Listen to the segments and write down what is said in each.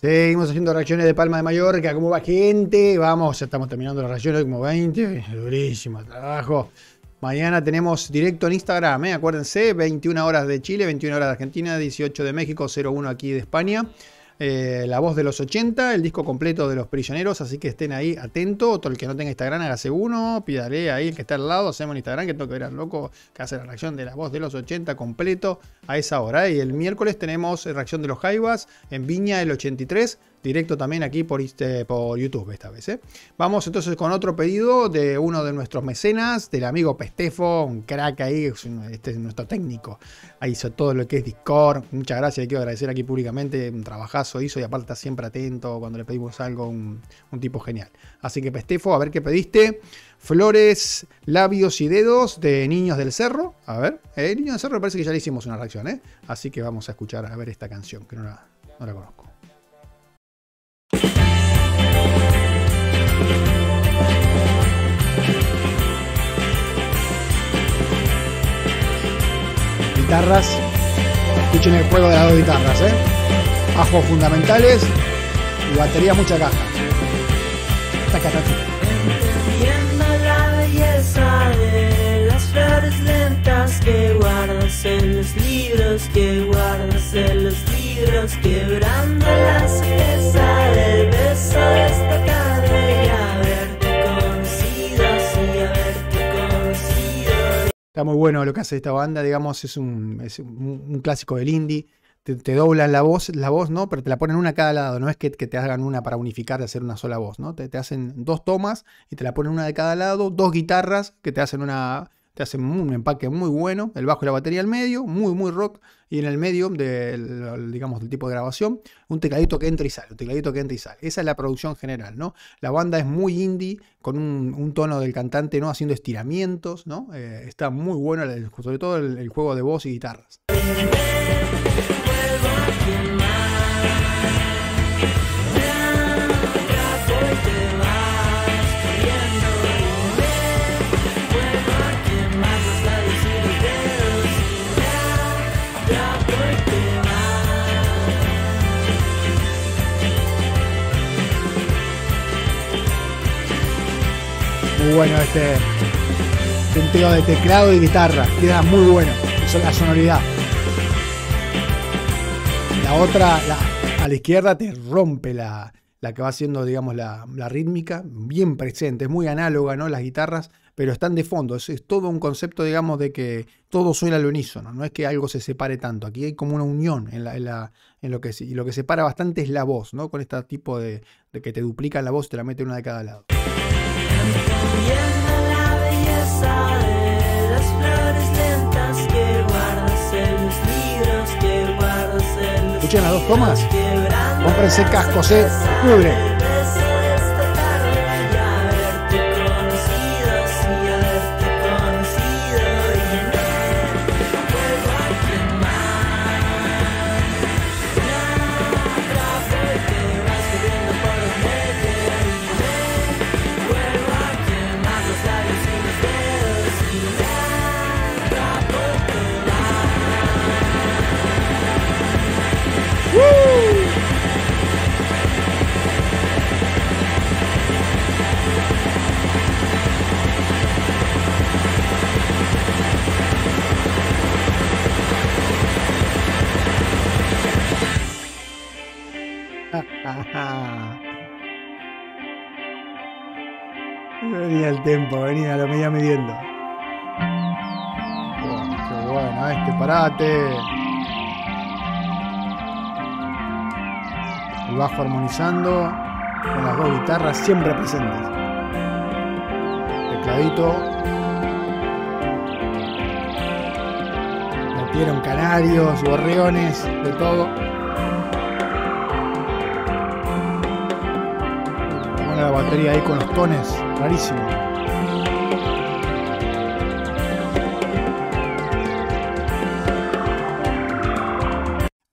Seguimos haciendo reacciones de Palma de Mallorca. ¿Cómo va, gente? Vamos, ya estamos terminando las reacciones como 20. Durísimo trabajo. Mañana tenemos directo en Instagram, ¿eh? acuérdense, 21 horas de Chile, 21 horas de Argentina, 18 de México, 01 aquí de España. Eh, la voz de los 80, el disco completo de los prisioneros, así que estén ahí atentos. Todo el que no tenga Instagram, hágase uno, pídale ahí el que está al lado, hacemos en Instagram, que tengo que ver al loco que hace la reacción de la voz de los 80 completo a esa hora. Y el miércoles tenemos reacción de los Jaivas en Viña el 83 directo también aquí por, este, por YouTube esta vez. ¿eh? Vamos entonces con otro pedido de uno de nuestros mecenas, del amigo Pestefo, un crack ahí, este es nuestro técnico. Ahí hizo todo lo que es Discord. Muchas gracias, le quiero agradecer aquí públicamente. Un trabajazo hizo y aparte está siempre atento cuando le pedimos algo, un, tipo genial. Así que Pestefo, a ver qué pediste. Flores, labios y dedos de Niños del Cerro. A ver, eh, Niños del Cerro parece que ya le hicimos una reacción, ¿eh? Así que vamos a escuchar a ver esta canción, que no la conozco. Guitarras. Escuchen el juego de las dos guitarras, ¿eh? Bajos fundamentales y batería mucha caja. Taca, la belleza de las flores lentas que guardas en los libros, que guardas en los libros quebrando la certeza Está muy bueno lo que hace esta banda, digamos, es un, es un, clásico del indie. Te, doblan la voz, la voz, ¿no? Pero te la ponen una a cada lado, no es que, que te hagan una para unificar de hacer una sola voz, ¿no? Te, te hacen dos tomas y te la ponen una de cada lado, dos guitarras que te hacen una te hacen un empaque muy bueno, el bajo y la batería al medio, muy, muy rock, y en el medio, del, digamos, del tipo de grabación, un tecladito que entra y sale, un tecladito que entra y sale. Esa es la producción general, ¿no? La banda es muy indie, con un, tono del cantante, ¿no? Haciendo estiramientos, ¿no? Eh, está muy bueno, sobre todo el juego de voz y guitarras. Muy bueno este sentido de teclado y guitarra. Queda muy bueno. Eso es la sonoridad. La otra, a la izquierda, te rompe la, la que va haciendo, digamos, la, rítmica, bien presente, es muy análoga, ¿no? Las guitarras, pero están de fondo. Es, todo un concepto, digamos, de que todo suena al unísono, no es que algo se separe tanto. Aquí hay como una unión en, la, en, lo que y lo que separa bastante es la voz, ¿no? Con este tipo de, de que te duplican la voz te la mete una de cada lado. Escuchen las dos tomas. Cómprense cascos, eh. Cubre. Venía el tiempo, venía, lo venía midiendo. Bueno, bueno, este parate. El bajo armonizando con las dos guitarras siempre presentes. Tecladito. Metieron canarios, gorriones, de todo. Batería ahí con los tones, rarísimo.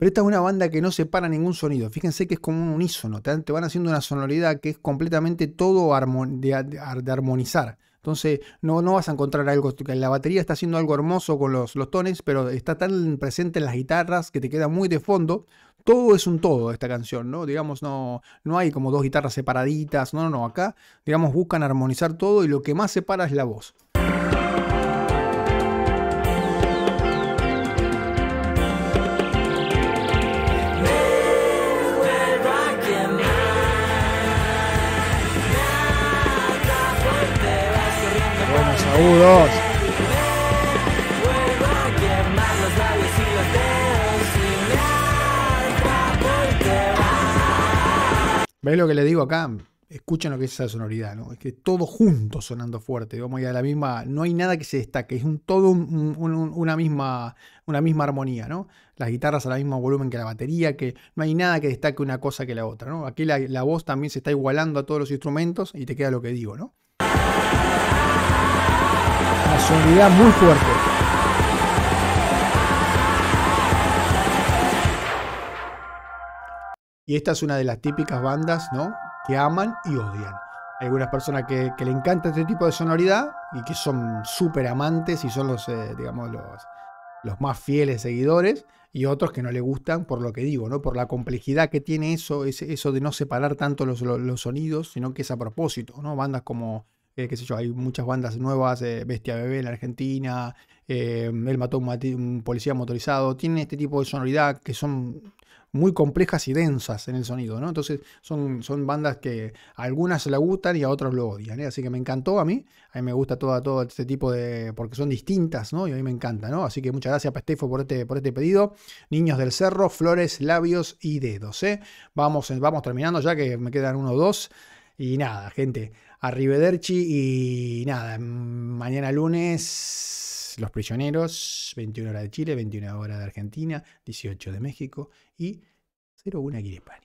Pero esta es una banda que no separa ningún sonido. Fíjense que es como un unísono. Te, van haciendo una sonoridad que es completamente todo de, armonizar. Entonces no, no vas a encontrar algo. La batería está haciendo algo hermoso con los, los tones, pero está tan presente en las guitarras que te queda muy de fondo todo es un todo esta canción, ¿no? Digamos, no, no hay como dos guitarras separaditas, no, no, no, acá, digamos, buscan armonizar todo y lo que más separa es la voz. Agudos. ¿Ves lo que le digo acá? Escuchen lo que es esa sonoridad, ¿no? Es que todo junto sonando fuerte, vamos a la misma, no hay nada que se destaque, es un, todo una, misma, una misma armonía, ¿no? Las guitarras al mismo volumen que la batería, que no hay nada que destaque una cosa que la otra, ¿no? Aquí la voz también se está igualando a todos los instrumentos y te queda lo que digo, ¿no? Una sonoridad muy fuerte. Y esta es una de las típicas bandas, ¿no? Que aman y odian. Hay algunas personas que, le encanta este tipo de sonoridad y que son súper amantes y son los, eh, digamos, los, los más fieles seguidores y otros que no le gustan por lo que digo, ¿no? Por la complejidad que tiene eso, eso de no separar tanto los, sonidos, sino que es a propósito, ¿no? Bandas como, eh, qué sé yo, hay muchas bandas nuevas, eh, Bestia Bebé en Argentina, eh, Él mató un, un, policía motorizado, tienen este tipo de sonoridad que son muy complejas y densas en el sonido, ¿no? Entonces son, son bandas que a algunas la gustan y a otros lo odian, ¿eh? Así que me encantó a mí, a mí me gusta todo, todo este tipo de, porque son distintas, ¿no? Y a mí me encanta, ¿no? Así que muchas gracias Pestefo por este, por este pedido. Niños del Cerro, Flores, Labios y Dedos. Vamos, vamos terminando ya que me quedan uno o dos. Y nada, gente, arrivederci y nada, mañana lunes Los Prisioneros, 21 horas de Chile, 21 horas de Argentina, 18 de México y 01 aquí en España.